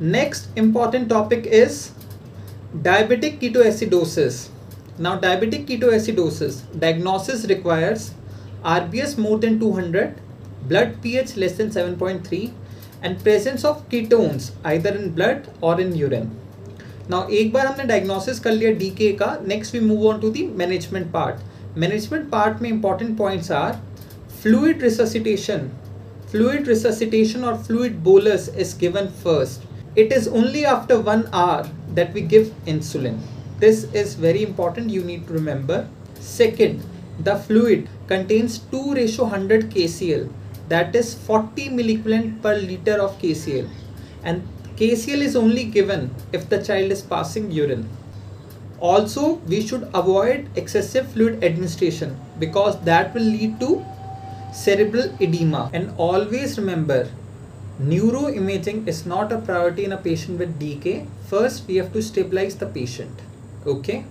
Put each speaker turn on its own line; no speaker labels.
Next important topic is diabetic ketoacidosis now diabetic ketoacidosis diagnosis requires R B S more than two hundred blood P H less than seven point three and presence of ketones either in blood or in urine now एक बार हमने diagnosis कर लिया D K का next we move on to the management part management part में important points are fluid resuscitation fluid resuscitation और fluid bolus is given first it is only after one hour that we give insulin. This is very important, you need to remember. Second, the fluid contains 2 ratio 100 KCl that is 40 milliequivalent per liter of KCl and KCl is only given if the child is passing urine. Also, we should avoid excessive fluid administration because that will lead to cerebral edema and always remember neuroimaging is not a priority in a patient with DK. First, we have to stabilize the patient. Okay.